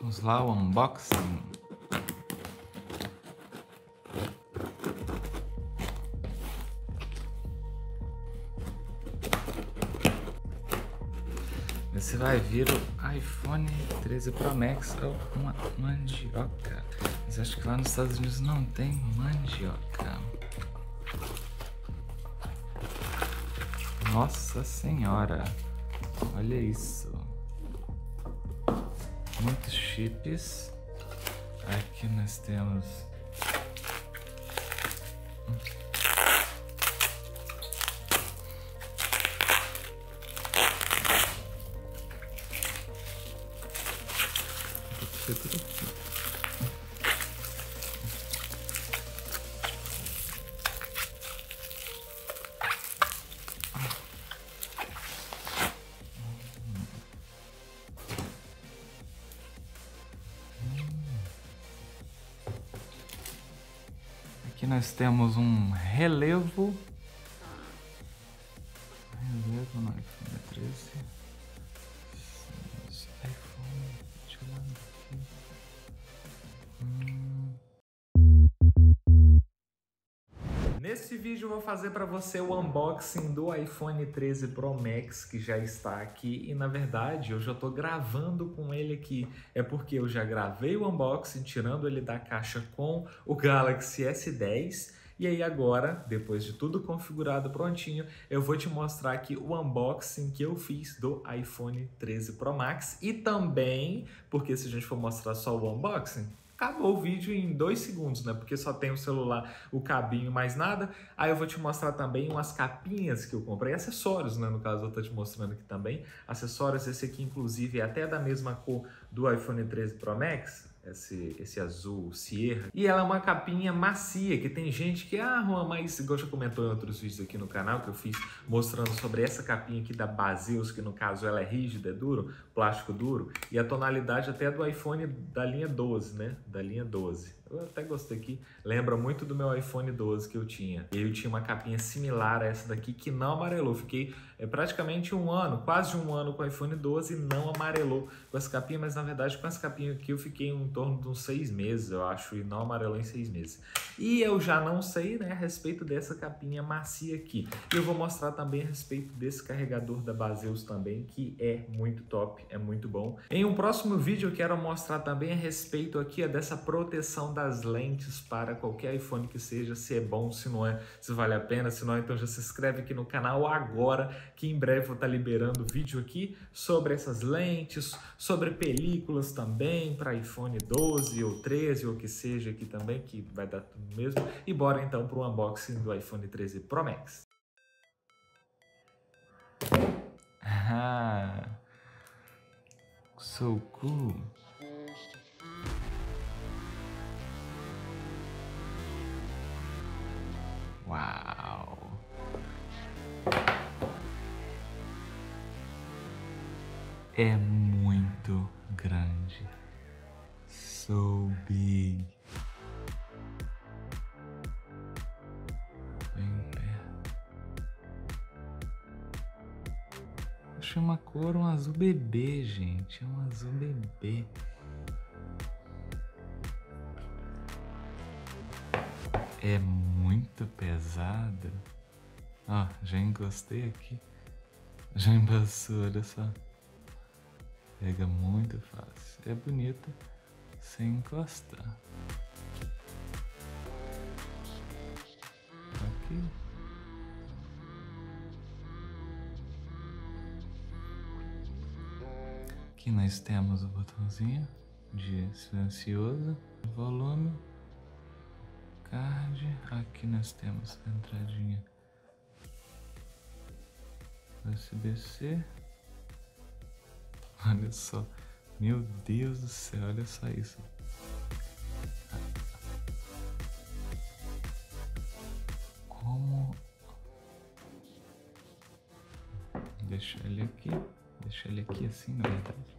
Vamos lá, o unboxing. Você vai vir o iPhone 13 Pro Max ou uma mandioca. Mas acho que lá nos Estados Unidos não tem mandioca. Nossa senhora, olha isso. Muitos chips. Aqui nós temos Aqui nós temos um relevo. Nesse vídeo eu vou fazer para você o unboxing do iPhone 13 Pro Max que já está aqui. E na verdade eu já estou gravando com ele aqui. É porque eu já gravei o unboxing tirando ele da caixa com o Galaxy S10 e aí agora, depois de tudo configurado prontinho, eu vou te mostrar aqui o unboxing que eu fiz do iPhone 13 Pro Max. E também, porque se a gente for mostrar só o unboxing, acabou o vídeo em dois segundos, né? Porque só tem o celular, o cabinho, mais nada. Aí eu vou te mostrar também umas capinhas que eu comprei, acessórios, né? No caso, eu tô te mostrando aqui também. Acessórios, esse aqui, inclusive, é até da mesma cor do iPhone 13 Pro Max esse, esse azul Sierra. E ela é uma capinha macia, que tem gente que, ah, Juan, mas igual já comentou em outros vídeos aqui no canal que eu fiz mostrando sobre essa capinha aqui da Baseus, que no caso ela é rígida, é duro, plástico duro, e a tonalidade até do iPhone da linha 12, né? Da linha 12. Eu até gostei aqui, lembra muito do meu iPhone 12 que eu tinha. E eu tinha uma capinha similar a essa daqui que não amarelou. Fiquei é, praticamente um ano, quase um ano com o iPhone 12 e não amarelou com essa capinha, mas na verdade com essa capinha aqui eu fiquei em torno de uns seis meses, eu acho, e não amarelou em seis meses. E eu já não sei, né, a respeito dessa capinha macia aqui. E eu vou mostrar também a respeito desse carregador da Baseus também, que é muito top, é muito bom. Em um próximo vídeo eu quero mostrar também a respeito aqui dessa proteção das lentes para qualquer iPhone que seja, se é bom, se não é, se vale a pena, se não é, então já se inscreve aqui no canal agora, que em breve vou estar liberando vídeo aqui sobre essas lentes, sobre películas também para iPhone 12 ou 13 ou que seja aqui também, que vai dar tudo mesmo. E bora então para o unboxing do iPhone 13 Pro Max. Ah, so cool. É muito grande. So big. Bem perto. Achei uma cor, um azul bebê, gente. É um azul bebê. É muito pesado. Ó, já encostei aqui. Já embaçou, olha só. Pega muito fácil. É bonita sem encostar. Aqui. Aqui nós temos o botãozinho de silencioso, volume, card. Aqui nós temos a entradinha USB-C. Olha só, meu Deus do céu, olha só isso. Como. Deixa ele aqui, deixa ele aqui assim, na verdade.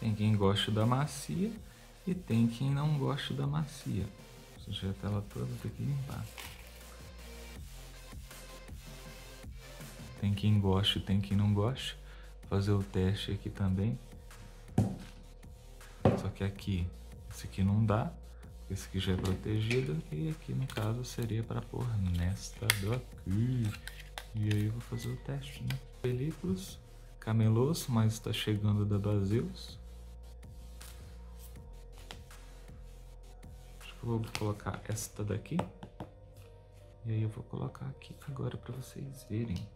Tem quem goste da macia e tem quem não goste da macia. Sujei a tela toda, tem que limpar. Tem quem goste, tem quem não goste. Fazer o teste aqui também. Só que aqui, esse aqui não dá. Esse aqui já é protegido. E aqui, no caso, seria para pôr nesta daqui. E aí eu vou fazer o teste, né? Películas, camelôs, mas está chegando da Basilos. Vou colocar esta daqui. E aí eu vou colocar aqui agora para vocês verem.